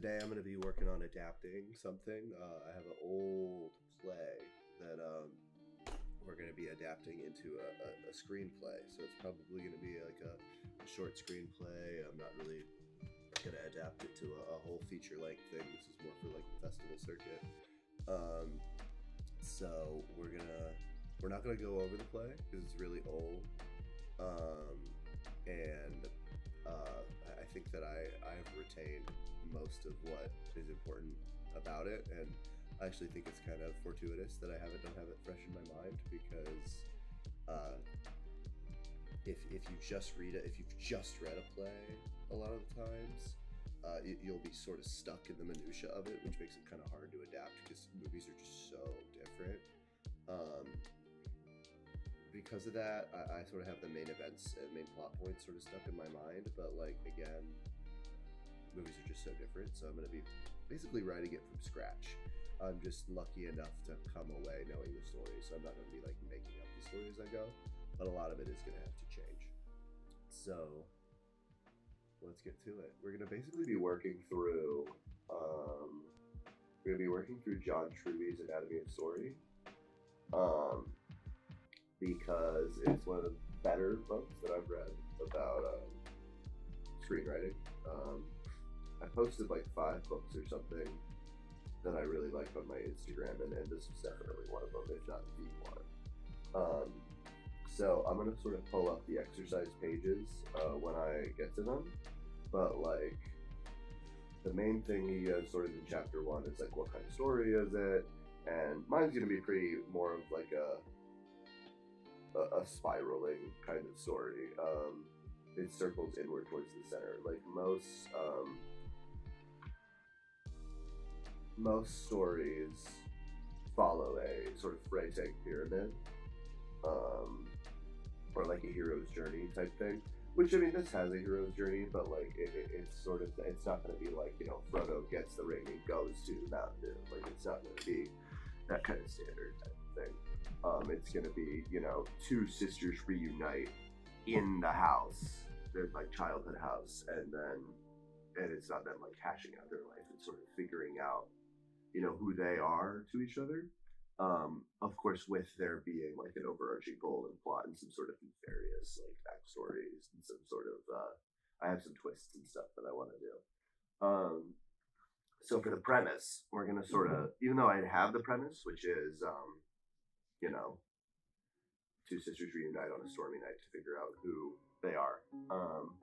today I'm going to be working on adapting something. Uh, I have an old play that um, we're going to be adapting into a, a, a screenplay. So it's probably going to be like a, a short screenplay. I'm not really going to adapt it to a, whole feature length thing. This is more for like the festival circuit. Um, so we're gonna we're not gonna go over the play because it's really old. Um, and uh, I think that I I have retained most of what is important about it, and I actually think it's kind of fortuitous that I haven't don't have it fresh in my mind because uh, if if you just read it, if you've just read a play, a lot of the times. Uh, you, you'll be sort of stuck in the minutia of it, which makes it kind of hard to adapt because movies are just so different. Um, because of that, I, I sort of have the main events and main plot points sort of stuck in my mind. But like again, movies are just so different. So I'm gonna be basically writing it from scratch. I'm just lucky enough to come away knowing the story, so I'm not gonna be like making up the story as I go. But a lot of it is gonna have to change. So let's get to it. We're gonna basically be working through. Um, we're gonna be working through John Truby's Anatomy of Story. Um, because it's one of the better books that I've read about um, screenwriting. Um, I posted like five books or something that I really like on my Instagram, and, and this was definitely one of them, if not the one. Um, so I'm gonna sort of pull up the exercise pages uh, when I get to them, but like the main thing he does sort of in chapter one is like what kind of story is it, and mine's gonna be pretty more of like a a, a spiraling kind of story. Um, it circles inward towards the center. Like most um, most stories follow a sort of Freytag pyramid, um, or like a hero's journey type thing. Which I mean, this has a hero's journey, but like it, it, it's sort of it's not going to be like you know Frodo gets the ring and goes to Mount Doom. Like it's not going to be that kind of standard type of thing. Um, it's going to be you know two sisters reunite in the house, their like childhood house, and then and it's not them like hashing out their life. It's sort of figuring out you know who they are to each other. Um, of course, with there being like an overarching goal and plot and some sort of nefarious like backstories and some sort of uh, I have some twists and stuff that I want to do. Um, so for the premise, we're gonna sort of, even though I have the premise, which is, um, you know, two sisters reunite on a stormy night to figure out who they are. Um,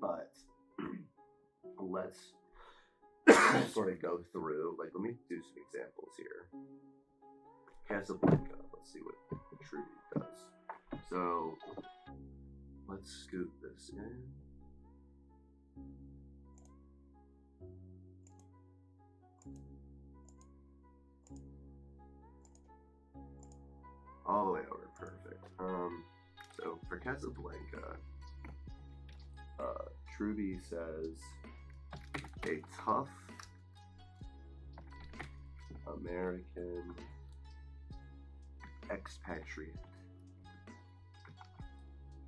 but let's sort of go through, like, let me do some examples here. Casablanca, let's see what Truby does. So, let's scoop this in. All the way over, perfect. Um, so for Casablanca, uh, Truby says a tough American expatriate.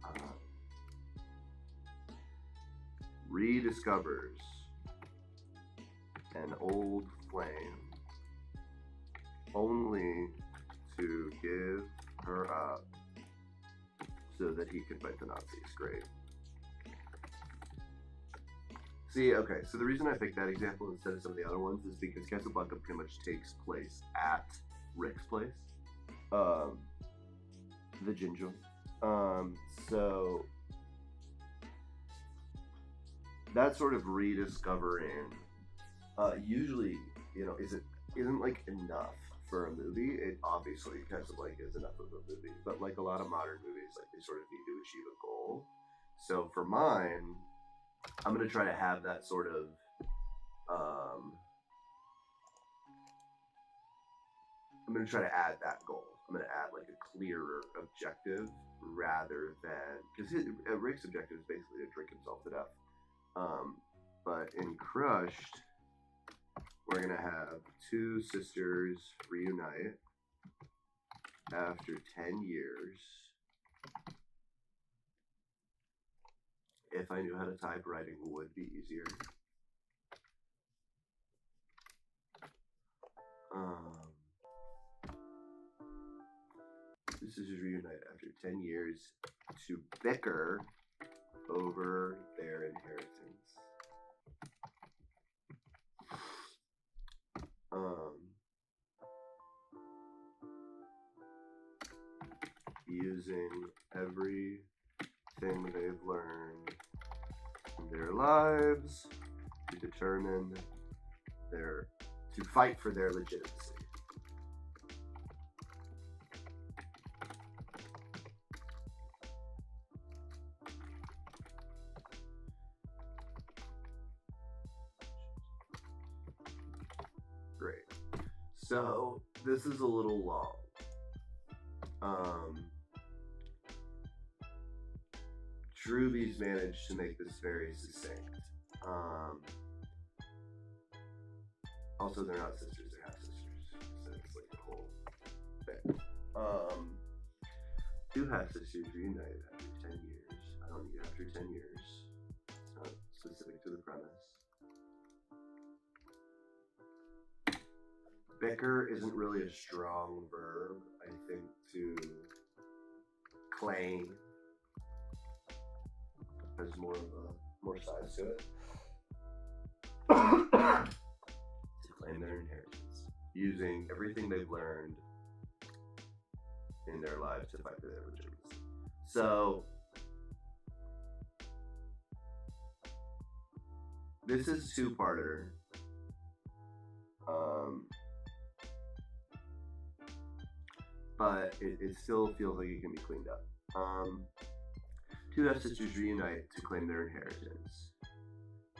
Uh, rediscovers an old flame only to give her up so that he could fight the Nazis. Great. See, okay, so the reason I picked that example instead of some of the other ones is because Casablanca pretty much takes place at Rick's place, um, the ginger. Um, so that sort of rediscovering, uh, usually, you know, isn't isn't like enough for a movie. It obviously Casablanca is enough of a movie, but like a lot of modern movies, like they sort of need to achieve a goal. So for mine, I'm gonna try to have that sort of um, I'm gonna try to add that goal. I'm gonna add like a clearer objective rather than because Rick's objective is basically to drink himself to death. Um, but in Crushed, we're gonna have two sisters reunite after ten years. if I knew how to type, writing would be easier. Um, this is reunite after 10 years to bicker over their inheritance. Um, using everything they've learned their lives to determine their to fight for their legitimacy. Great. So this is a little long. Um, Truby's managed to make this very succinct. Um, also, they're not sisters; they're half sisters. So it's like a whole thing. Um, two half sisters reunited after ten years. I don't need after ten years. It's not specific to the premise. Bicker isn't really a strong verb, I think, to claim. There's more of a more size to it. to claim their inheritance. Using everything they've learned in their lives to fight for their legitimacy. So this is a two-parter. Um, but it, it still feels like it can be cleaned up. Um, two half sisters reunite to claim their inheritance,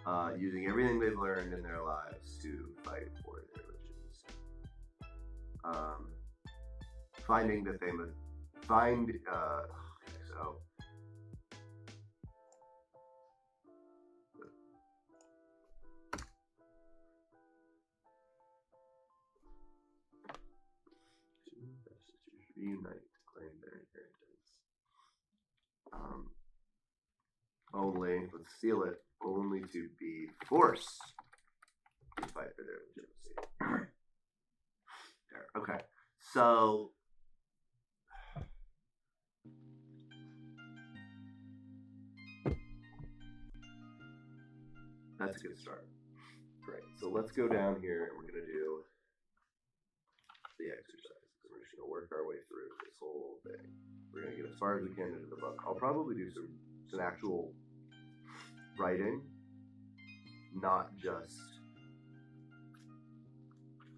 uh, using everything they've learned in their lives to fight for their religions. Um, finding the famous, find, uh, so. Reunite to claim their inheritance. Um, only, let's it, only to be forced to fight for their legitimacy. there, okay. So, that's a good start. Great. So let's go down here and we're going to do the exercises. We're just to work our way through this whole thing. We're to get as far as we can into the book. I'll probably do some, some actual writing, not just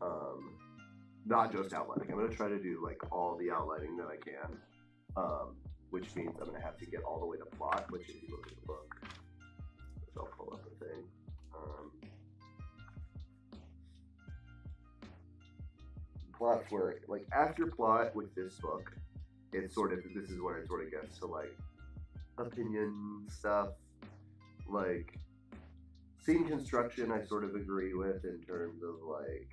um, not just outlining. I'm going to try to do like all the outlining that I can, um, which means I'm going to have to get all the way to plot. Which, if you look at the book, which I'll pull up the thing. Um, where like after plot with this book, it's sort of this is where it sort of gets to like opinion stuff, like scene construction. I sort of agree with in terms of like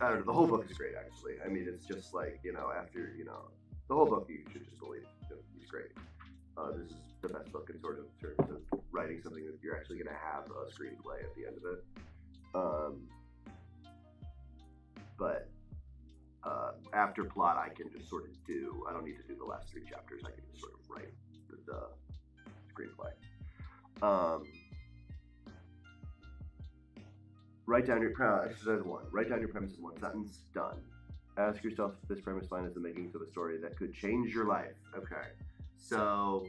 I don't know. The whole book is great, actually. I mean, it's just like you know, after you know, the whole book you should just believe it's great. Uh, this is the best book in sort of terms of writing something that you're actually going to have a screenplay at the end of it. Um, but uh, after plot, I can just sort of do. I don't need to do the last three chapters. I can just sort of write the, the screenplay. Um, write down your uh, exercise one. Write down your premise in one sentence. Done. Ask yourself if this premise line is the makings of a story that could change your life. Okay, so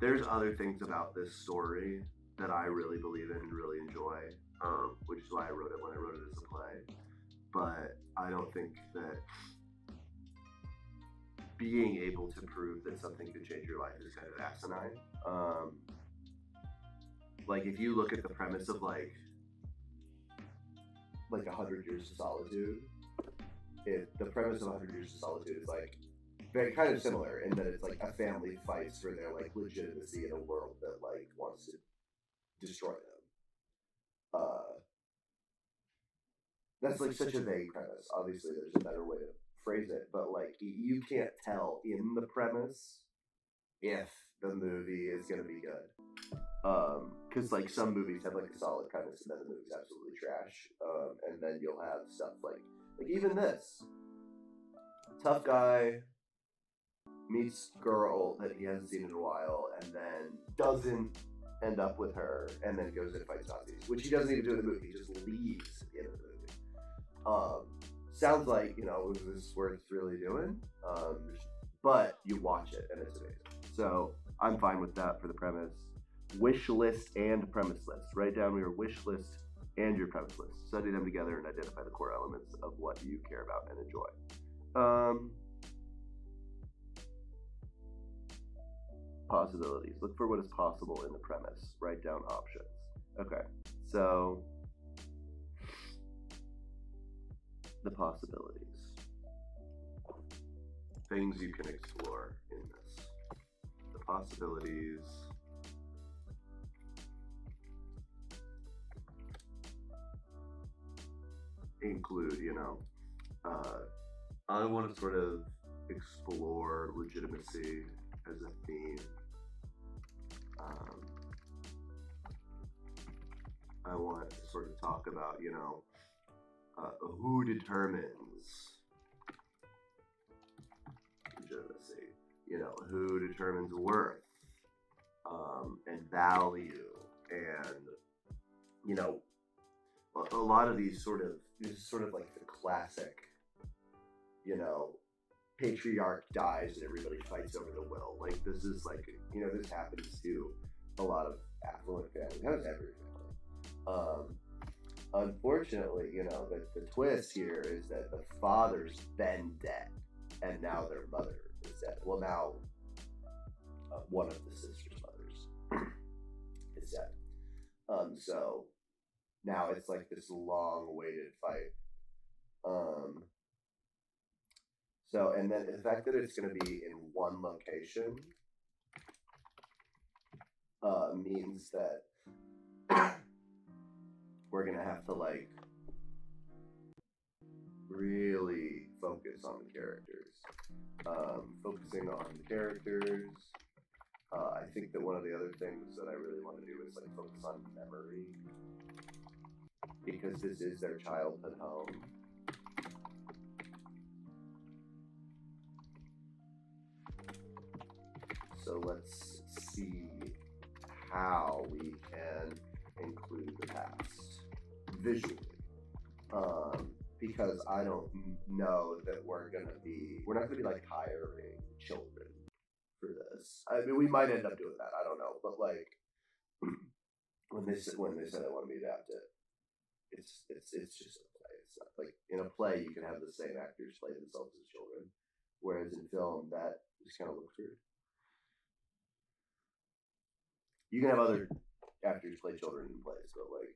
there's other things about this story that I really believe in and really enjoy, um, which is why I wrote it when I wrote it as a play. But I don't think that being able to prove that something could change your life is kind of asinine. Um, like if you look at the premise of like like a hundred years of solitude, it the premise of a hundred years of solitude is like very kind of similar in that it's like a family fights for their like legitimacy in a world that like wants to destroy them. Uh, that's like such a vague premise. Obviously, there's a better way to phrase it, but like you can't tell in the premise if the movie is gonna be good. Um, because like some movies have like a solid premise and then the movie's absolutely trash. Um, and then you'll have stuff like like even this tough guy meets girl that he hasn't seen in a while and then doesn't end up with her and then goes and fights Nazis, which he doesn't even do in the movie. He just leaves at the end of the movie. Um, sounds like you know this is where it's really doing. Um, but you watch it and it's amazing. So I'm fine with that for the premise. Wish list and premise list. Write down your wish list and your premise list. Study them together and identify the core elements of what you care about and enjoy. Um, possibilities. Look for what is possible in the premise. Write down options. Okay, so the possibilities. Things you can explore in this. The possibilities. include, you know, uh, I want to sort of explore legitimacy as a theme. Um, I want to sort of talk about, you know, uh, who determines legitimacy? You know, who determines worth um, and value, and you know, a, a lot of these sort of this is sort of like the classic, you know, patriarch dies and everybody fights over the will. Like this is like you know this happens to a lot of affluent families. Happens to every family. Um, unfortunately, you know the, the twist here is that the father's been dead, and now their mother is dead. Well, now uh, one of the sister's mothers is dead. Um, so now it's like this long-awaited fight. Um, so, and then the fact that it's going to be in one location uh, means that we're going to have to like really focus on the characters. Um, focusing on the characters. Uh, I think that one of the other things that I really want to do is like focus on memory because this is their childhood home. So let's see how we can include the past visually. Um, because I don't know that we're gonna be, we're not gonna be like hiring children for this. I mean, we might end up doing that. I don't know, but like when they said when they said I want to be adapted, it's it's it's just a play. It's not like in a play you can have the same actors play themselves as children, whereas in film that just kind of looks weird. You can have other actors play children in plays, but like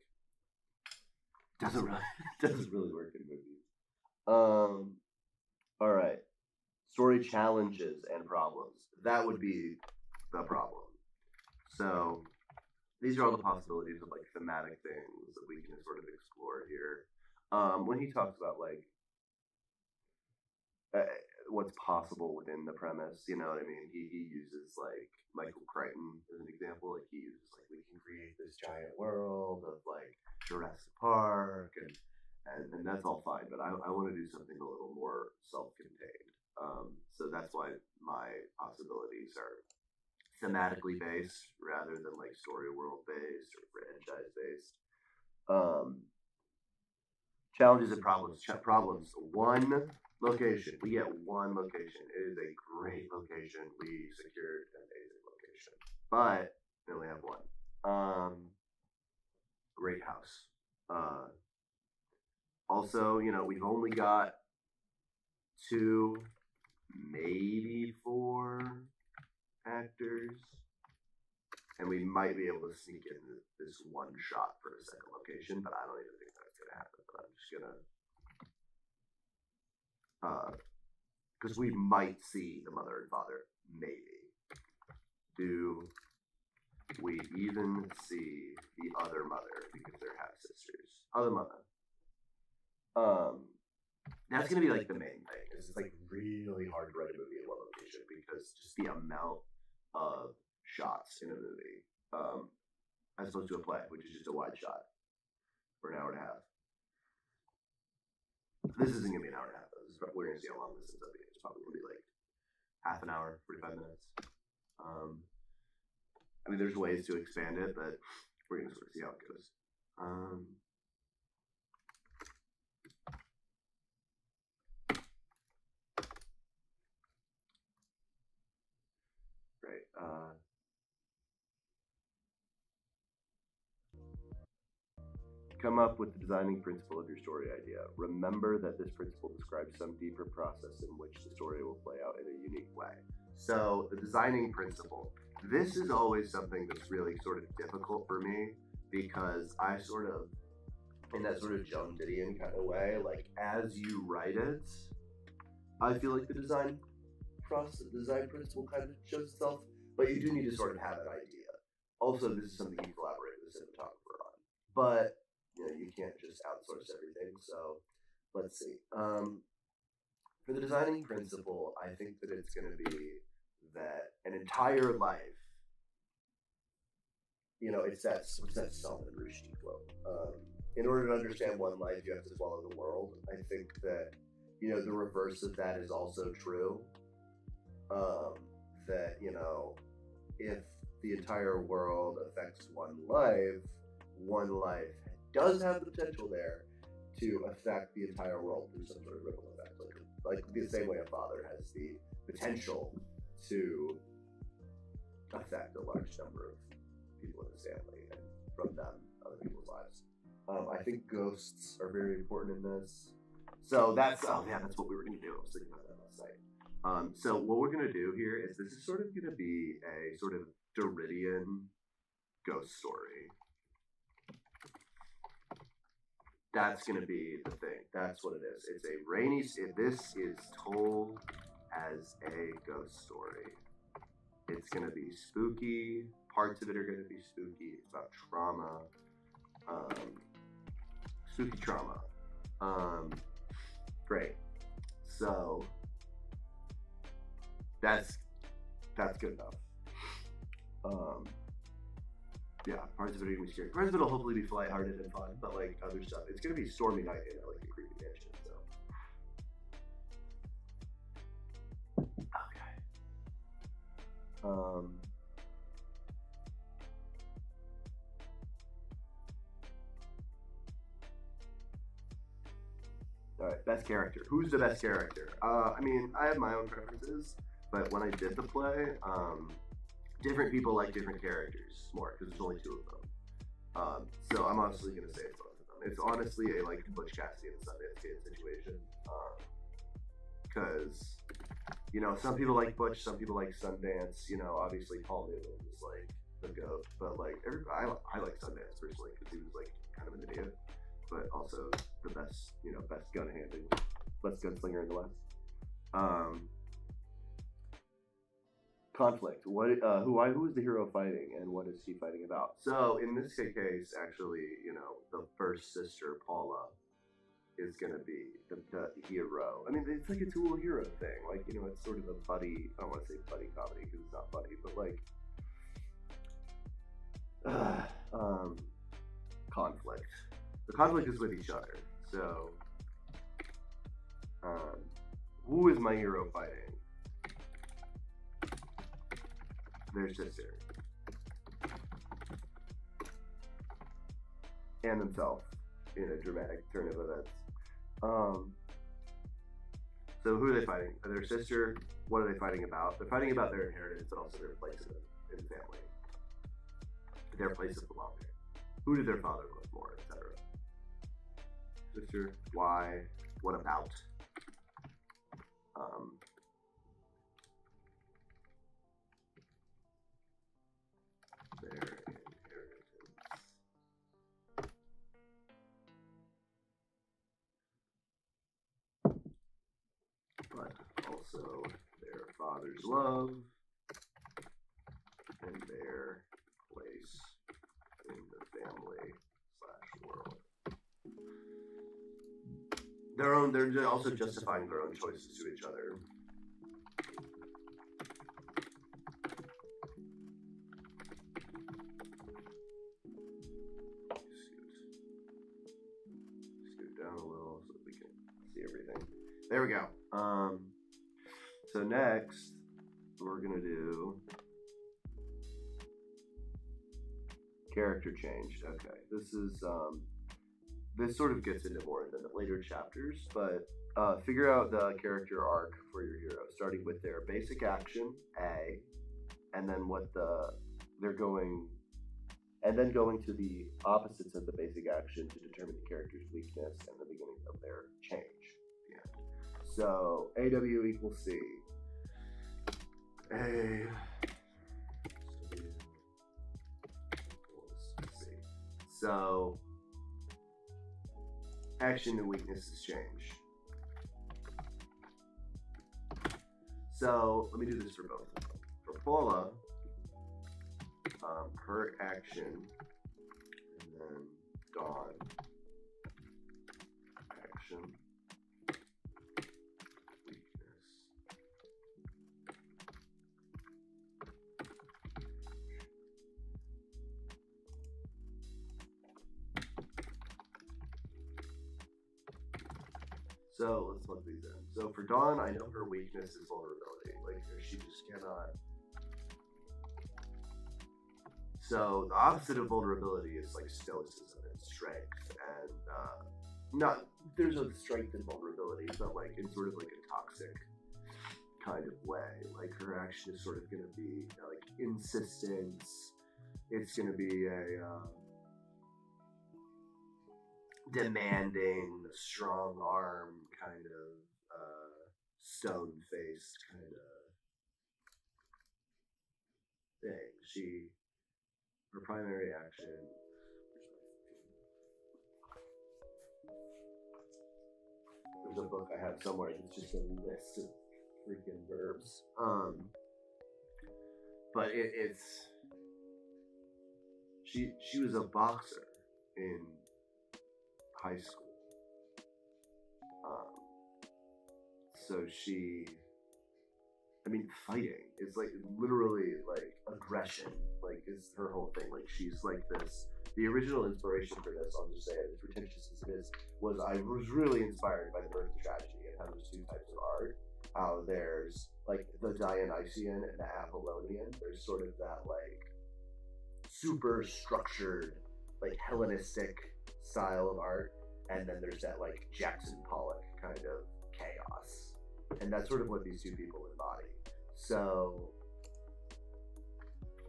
doesn't really doesn't really work in movies. Um, all right, story challenges and problems. That would be the problem. So these are all the possibilities of like thematic things that we can sort of explore here. Um, when he talks about like uh, what's possible within the premise, you know what I mean? He, he uses like Michael Crichton as an example. Like he uses like we can create this giant world of like Jurassic Park and and, and that's all fine. But I, I want to do something a little more self-contained. Um, so that's why my possibilities are thematically based rather than like story world based or franchise based. Um, challenges and problems. Ch- problems. One location. We get one location. It is a great location. We secured an amazing location, but we only have one. Um, great house. Uh, also, you know, we've only got two, maybe four actors, and we might be able to sneak in this one shot for a second location, but I don't even think that's gonna happen. But I'm just gonna, because uh, we might see the mother and father, maybe. Do we even see the other mother because they're half sisters? Other mother. Um, that's gonna be like the main thing. It's like really hard to write a movie in one location because just the amount of shots in a movie, um, as opposed to a play, which is just a wide shot for an hour and a half. This isn't gonna be an hour and a half. Is, we're gonna see how long this ends up being. It's probably gonna be like half an hour, forty-five minutes. Um, I mean, there's ways to expand it, but we're gonna sort of see how it goes. Um, great. Uh, come up with the designing principle of your story idea. Remember that this principle describes some deeper process in which the story will play out in a unique way. So, the designing principle. This is always something that's really sort of difficult for me because I sort of, in that sort of Joan Didion kind of way, like as you write it, I feel like the design process, the design principle kind of shows itself, but you do need to sort of have an idea. Also, this is something you collaborate with a cinematographer on, but you know you can't just outsource everything. So let's see. Um, for the designing principle, I think that it's going to be that an entire life you know, it's that what's that Salman Rushdie quote? Um, in order to understand one life, you have to swallow the world. I think that you know the reverse of that is also true. Um, that you know, if the entire world affects one life, one life does have the potential there to affect the entire world through some sort of ripple effect, like like the same way a father has the potential to affect a large number of people in his family and from them other people's lives. Um, I think ghosts are very important in this. So that's oh yeah, that's what we were gonna do. I was thinking about that last night. Um, so what we're gonna do here is this is sort of gonna be a sort of Derridian ghost story. That's gonna be the thing. That's what it is. It's a rainy. This is told as a ghost story. It's gonna be spooky parts of it are going to be spooky. It's about trauma, um, spooky trauma. Um, great. So that's that's good enough. Um, yeah, parts of it are gonna be scary. Parts of it will hopefully be fly lighthearted and fun, but like other stuff, it's gonna be stormy night in like a creepy mansion. So okay. Um. All right, best character. Who's the best character? Uh, I mean, I have my own preferences, but when I did the play, um, different people like different characters more because there's only two of them. Um, so I'm honestly gonna say it's both of them. It's honestly a like Butch Cassidy and Sundance Kid situation, because um, you know some people like Butch, some people like Sundance. You know, obviously Paul Newman is like the goat, but like every, I, I like Sundance personally because he was like kind of an idiot but also the best, you know, best gun handling, best gunslinger in the West. Um, conflict. What? Uh, who? Why? Who is the hero fighting, and what is he fighting about? So in this case, actually, you know, the first sister, Paula, is going to be the, the, hero. I mean, it's like a tool hero thing. Like, you know, it's sort of a buddy. I don't want to say buddy comedy because it's not buddy, but like, uh, um, conflict the conflict is with each other. So, um, who is my hero fighting? Their sister. And themselves in a dramatic turn of events. Um, so who are they fighting? Their sister. What are they fighting about? They're fighting about their inheritance and also their place in, in the family. Their place of belonging. Who did their father love more, etc sister, why, what about? Um, inheritance. But also their father's love and their place in the family slash world. their own they're also justifying their own choices to each other There we go. Um, so next, we're gonna do character change. Okay, this is um, this sort of gets into more in the later chapters, but uh, figure out the character arc for your hero, starting with their basic action A, and then what the they're going, and then going to the opposites of the basic action to determine the character's weakness and the beginning of their change. So AW equals C. A. So action and weaknesses change. So let me do this for both. For Paula, um, her action, and then Dawn, action, So let's look these in. So for Dawn, I know her weakness is vulnerability. Like she just cannot. So the opposite of vulnerability is like stoicism and strength, and uh, not there's a strength in vulnerability, but like in sort of like a toxic kind of way. Like her action is sort of going to be like insistence. It's going to be a um, demanding, strong arm kind of uh, stone faced kind of thing. She her primary action. There's a book I have somewhere that's just a list of freaking verbs. Um, but it, it's she she was a boxer in high school. Um, so she, I mean, fighting is like literally like aggression, like is her whole thing. Like she's like this. The original inspiration for this, I'll just say as pretentious as it is, was I was really inspired by the birth of tragedy and how there's two types of art. How there's like the Dionysian and the Apollonian. There's sort of that like super structured, like Hellenistic style of art, and then there's that like Jackson Pollock kind of chaos, and that's sort of what these two people embody. So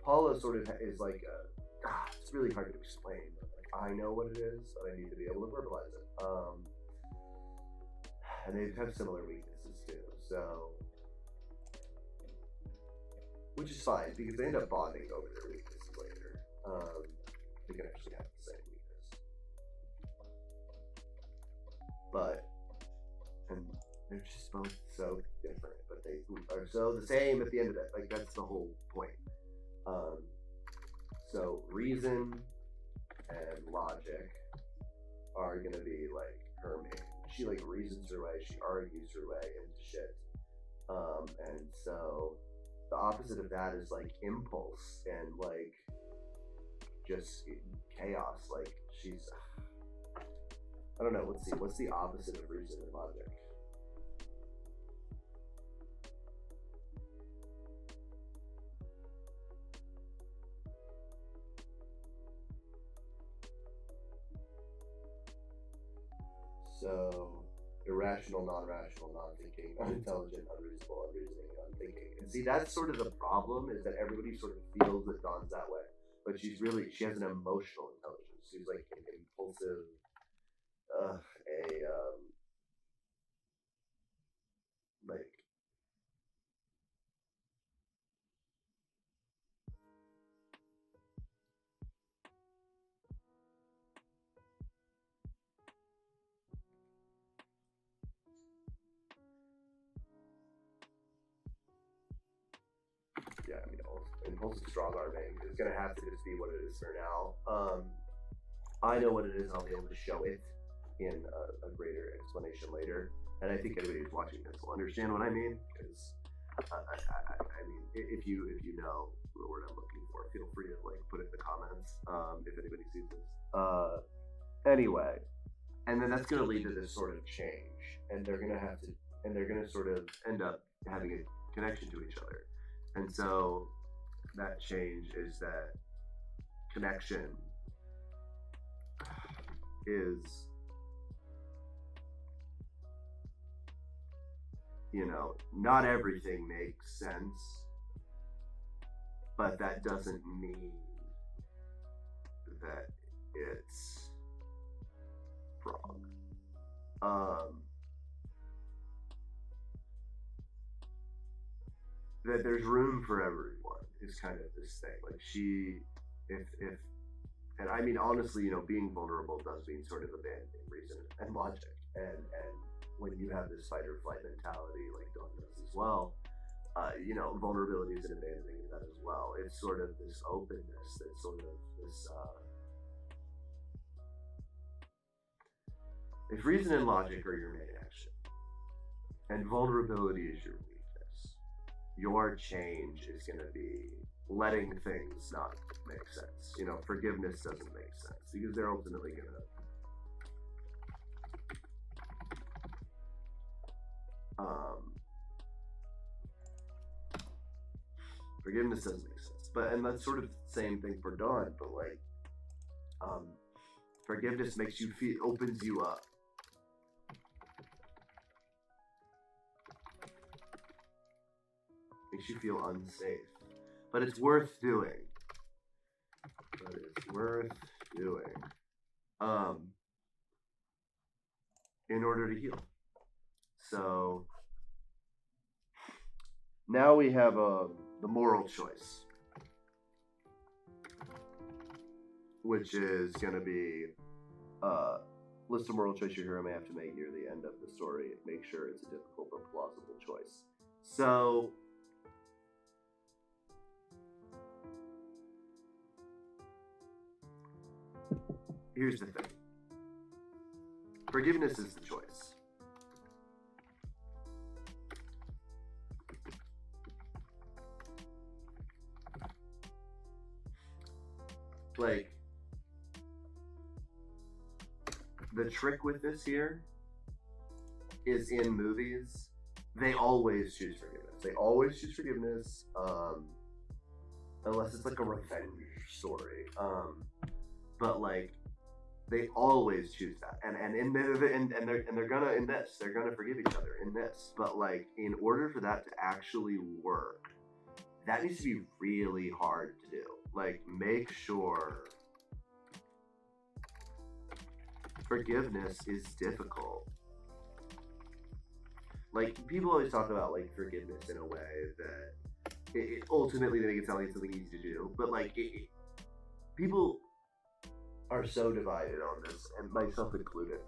Paula sort of is like a, ah, it's really hard to explain. But like I know what it is, but I need to be able to verbalize it. Um, and they have similar weaknesses too. So, which is fine because they end up bonding over their weaknesses but and they're just both so different, but they are so the same at the end of it. Like that's the whole point. Um, so reason and logic are gonna be like her main. She like reasons her way, she argues her way into shit. Um, and so the opposite of that is like impulse and like just chaos. Like she's I don't know, let's see, what's the opposite of reason and logic? So irrational, non-rational, non-thinking, unintelligent, unreasonable, unreasoning, unthinking. And see, that's sort of the problem is that everybody sort of feels that Dawn's that way, but she's really she has an emotional intelligence. She's like an impulsive, uh, a um, like yeah, I mean, impulsive strong arming is going to have to just be what it is for now. Um, I know what it is. I'll be able to show it in a, a greater explanation later. And I think anybody who's watching this will understand what I mean. Because I, I, I, mean, if you if you know the word I'm looking for, feel free to like put it in the comments um, if anybody sees this. Uh, anyway, and then that's going to lead to this sort of change, and they're going to have to and they're going to sort of end up having a connection to each other. And so that change is that connection is you know, not everything makes sense, but that doesn't mean that it's wrong. Um, that there's room for everyone is kind of this thing. Like she, if if, and I mean honestly, you know, being vulnerable does mean sort of abandoning reason and logic, and and when you have this fight or flight mentality, like Dawn does as well, uh, you know, vulnerability is an abandoning that as well. It's sort of this openness, that's sort of this. Uh, if reason and logic are your main action, and vulnerability is your weakness, your change is going to be letting things not make sense. You know, forgiveness doesn't make sense because they're ultimately going to um, forgiveness doesn't make sense. But and that's sort of the same thing for Dawn, but like um, forgiveness makes you feel opens you up. Makes you feel unsafe. But it's worth doing. But it's worth doing. Um in order to heal. So now we have uh, the moral choice, which is going to be uh, list of moral choice your hero may have to make near the end of the story. Make sure it's a difficult but plausible choice. So. Here's the thing. Forgiveness is the choice. Like the trick with this here is in movies they always choose forgiveness. They always choose forgiveness um unless it's like a revenge story um but like they always choose that. And and in the, and, and they're and they're gonna in this they're gonna forgive each other in this but like in order for that to actually work that needs to be really hard to do like make sure forgiveness is difficult. Like people always talk about like forgiveness in a way that it, it ultimately they make it sound like something easy to do, but like it, it, people are so divided on this, and myself included,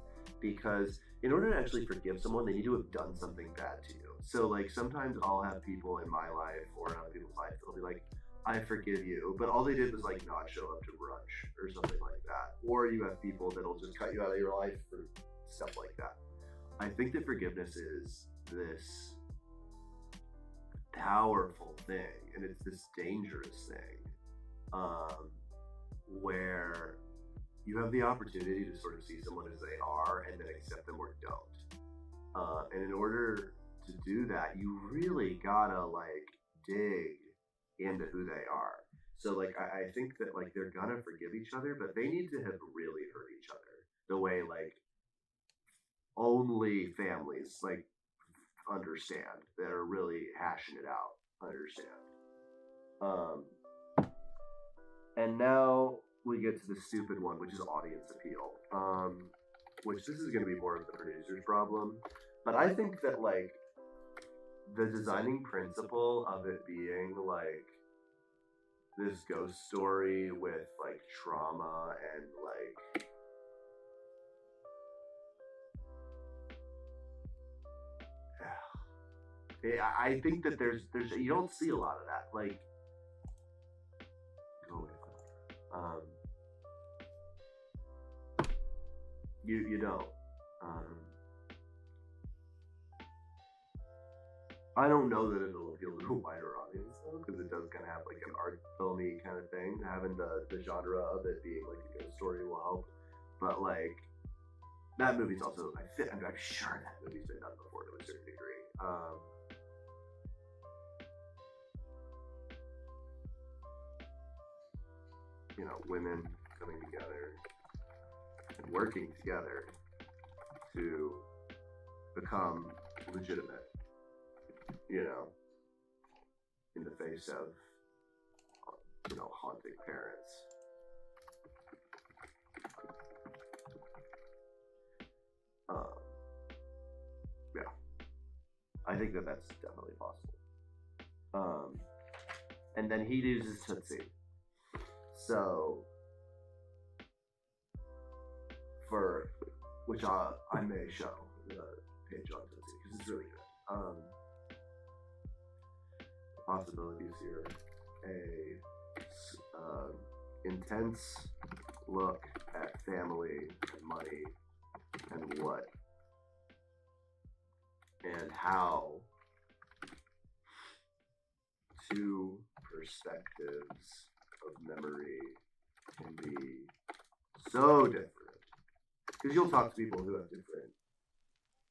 because in order to actually forgive someone, they need to have done something bad to you. So like sometimes I'll have people in my life or other people's life, they'll be like, I forgive you. But all they did was like not show up to brunch or something like that. Or you have people that'll just cut you out of your life for stuff like that. I think that forgiveness is this powerful thing and it's this dangerous thing um, where you have the opportunity to sort of see someone as they are and then accept them or don't. Uh, and in order to do that, you really gotta like dig into who they are. So like I, I think that like they're gonna forgive each other, but they need to have really hurt each other the way like only families like understand that are really hashing it out understand. Um, and now we get to the stupid one, which is audience appeal. Um, which this is going to be more of the producer's problem, but I think that like the designing principle of it being like this ghost story with like trauma and like yeah, I think that there's there's you don't see a lot of that like go away. Um you you don't. Um I don't know that it'll appeal to a wider audience though, because it does kind of have like an art filmy kind of thing. Having the, the genre of it being like a story will help, but like that movie's also I I'm, I'm sure that movie's been done before to a certain degree. Um, you know, women coming together and working together to become legitimate, you know, in the face of, you know, haunting parents. Um, yeah, I think that that's definitely possible. Um, and then he uses Tootsie. So, for which I, I may show the page on Tootsie because it's really good. Um, possibilities here. A um, intense look at family and money and what and how two perspectives of memory can be so different. Because you'll talk to people who have different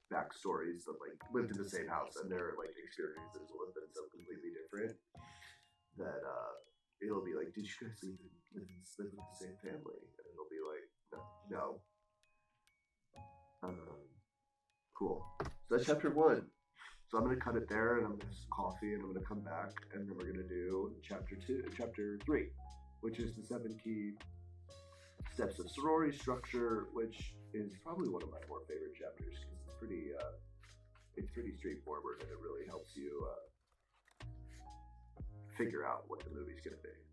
backstories that like lived in the same house and their like experiences will have been so completely different that uh it'll be like, did you guys live, in, live, live with the same family? And it'll be like, no, no. Um, cool. So that's chapter one. So I'm gonna cut it there, and I'm gonna have some coffee, and I'm gonna come back, and then we're gonna do chapter two, chapter three, which is the seven key steps of story structure, which is probably one of my more favorite chapters pretty, uh, it's pretty straightforward, and it really helps you uh, figure out what the movie's gonna be.